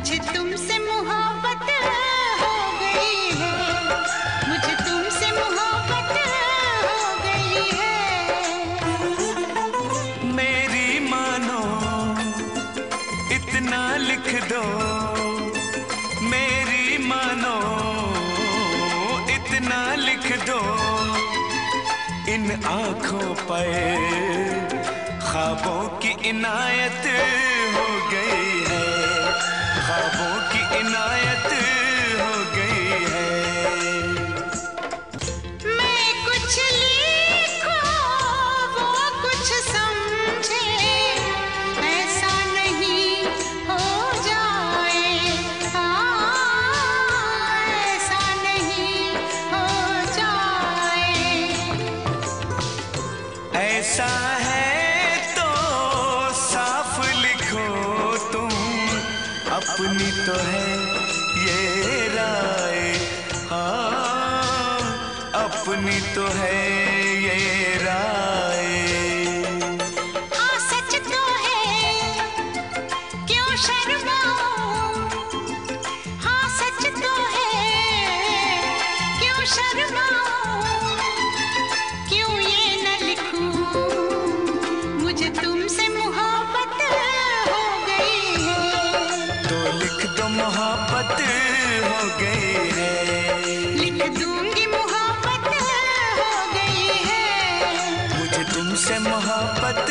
मुझे तुमसे मुहब्बत हो गई है। मुझे तुमसे मोहब्बत हो गई है। मेरी मानो, इतना लिख दो। मेरी मानो, इतना लिख दो। इन आँखों पर, ख्वाबों की इनायत हो गई। ख्वाबों की इनायत हो गई है। मैं कुछ लिखूं वो कुछ समझे। ऐसा नहीं हो जाए। ऐसा नहीं हो जाए। ऐसा है अपनी तो है ये राय। हाँ अपनी तो है ये राय। हाँ सच तो है, क्यों हाँ सच तो है, क्यों क्यों ये न लिखूं? मुझे तुमसे दो मोहब्बत हो गई है। लिख दूँगी मोहब्बत हो गई है। मुझे तुमसे मोहब्बत